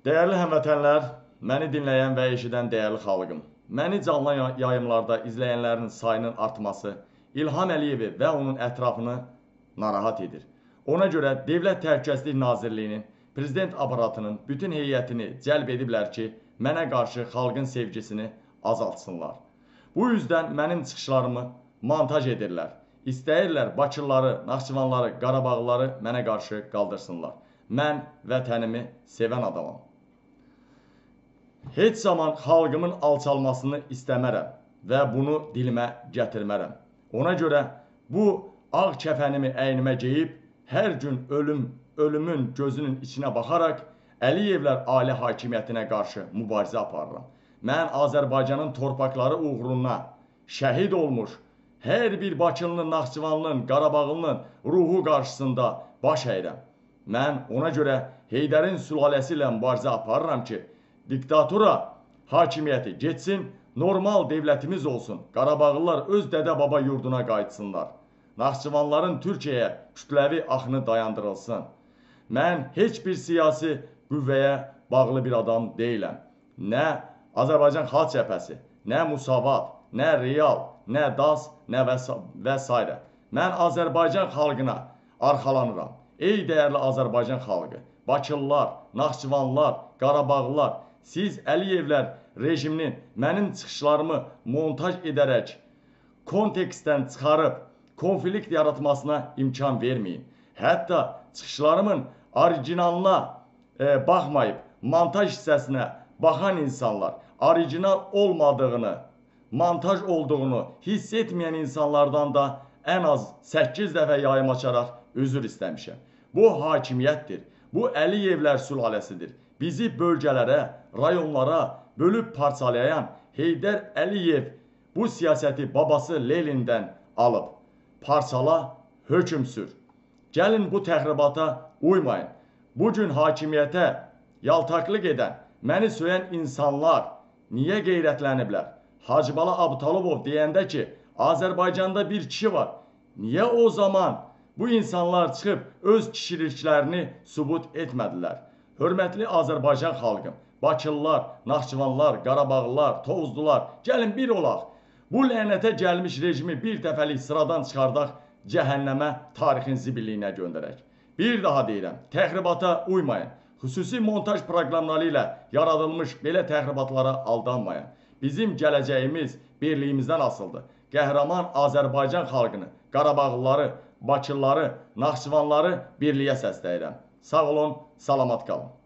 Dəyərli həmvətənlər, məni dinləyən və eşidən dəyərli xalqım. Məni canlı yayımlarda izləyənlərin sayının artması İlham Əliyevi və onun ətrafını narahat edir. Ona görə Dövlət Təhlükəsizlik Nazirliyinin, prezident aparatının bütün heyətini cəlb ediblər ki, mənə qarşı xalqın sevgisini azaltsınlar. Bu üzdən mənim çıxışlarımı montaj edirlər. İstəyirlər Bakılıları, Naxçıvanları, Qarabağlıları mənə qarşı qaldırsınlar. Mən vətənimi sevən adamam. Heç zaman xalqımın alçalmasını istəmərəm və bunu dilimə gətirmərəm. Ona görə bu ağ kəfənimi əynimə geyib, hər gün ölüm, ölümün gözünün içinə baxaraq Əliyevlər ali hakimiyyətinə qarşı mübarizə aparıram. Mən Azərbaycanın torpaqları uğruna şəhid olmuş hər bir Bakılının, Naxçıvanlının, Qarabağlının ruhu qarşısında baş əyirəm. Mən ona görə Heydərin sülaləsi ilə mübarizə aparıram ki, diktatura hakimiyyəti getsin, normal devlətimiz olsun. Qarabağlılar öz dədə-baba yurduna qayıtsınlar. Naxçıvanların Türkiyəyə kütləvi axını dayandırılsın. Mən heç bir siyasi qüvvəyə bağlı bir adam deyiləm. Nə Azərbaycan Xalq Cəbhəsi, nə Musavat, nə Real, nə DAS, nə və, və s. Mən Azərbaycan xalqına arxalanıram. Ey dəyərli Azərbaycan xalqı, Bakılılar, Naxçıvanlılar, Qarabağlılar, siz Əliyevlər rejiminin mənim çıxışlarımı montaj edərək kontekstdən çıxarıb konflikt yaratmasına imkan verməyin. Hətta çıxışlarımın orijinalına e, baxmayıb montaj hissəsinə baxan insanlar orijinal olmadığını, montaj olduğunu hiss etməyən insanlardan da ən az 8 dəfə yayım açaraq üzr istəmişəm. Bu hakimiyyətdir. Bu Əliyevlər sülaləsidir bizi bölgələrə, rayonlara bölüb parçalayan Heydər Əliyev bu siyasəti babası Lenindən alıb. Parçala, hökm sür. Gəlin bu təxribata uymayın. Bu gün hakimiyyətə yaltaqlıq edən, məni söyən insanlar niyə qeyrətləniblər? Hacıbala Abtalovov deyəndə ki, Azərbaycanda bir kişi var. Niyə o zaman bu insanlar çıxıb öz kişiliklərini sübut etmədilər? Hörmətli Azərbaycan xalqım, Bakılılar, Naxçıvanlar, Qarabağlılar, Tovuzlular, gəlin bir olaq. Bu lənətə gəlmiş rejimi bir dəfəlik sıradan çıxardaq, cəhənnəmə tarixin zibilliyinə göndərək. Bir daha deyirəm, təxribata uymayın. Xüsusi montaj proqramları ilə yaradılmış belə təxribatlara aldanmayın. Bizim gələcəyimiz birliyimizdən asıldı. Qəhrəman Azərbaycan xalqını, Qarabağlıları, Bakılıları, Naxçıvanları birliyə səsləyirəm. Sağ olun, salamat qalın.